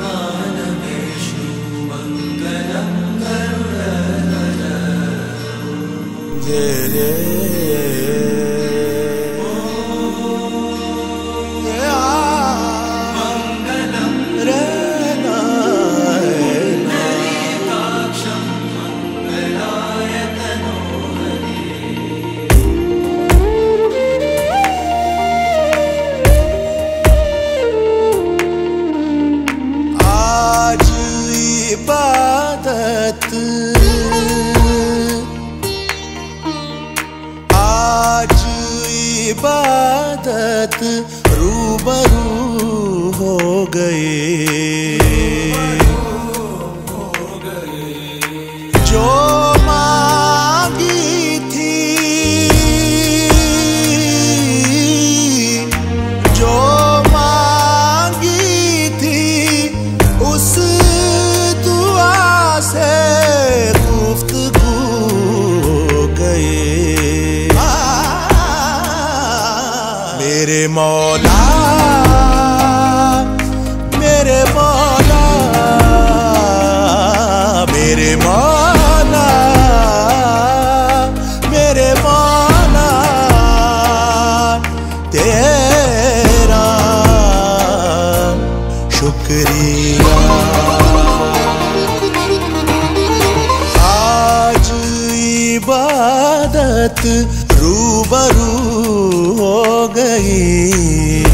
वा विष्णु मङ्गल जेरे इबादत। आज इबादत रूबरू हो गए। मौला मेरे मौला मेरे मौला मेरे मौला तेरा शुक्रिया। रूबरू हो गई।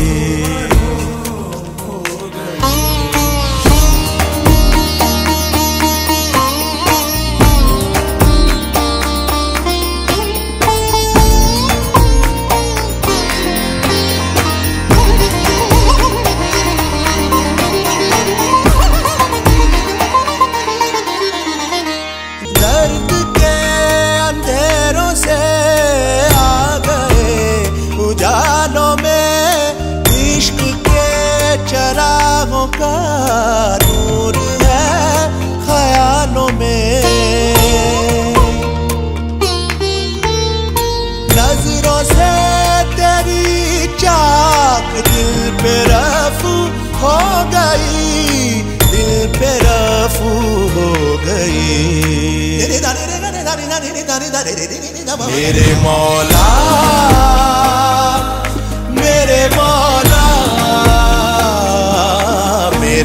है में नज़रों से चाक दिल हो गई दिल हो गई मेरे मौला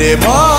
anymore.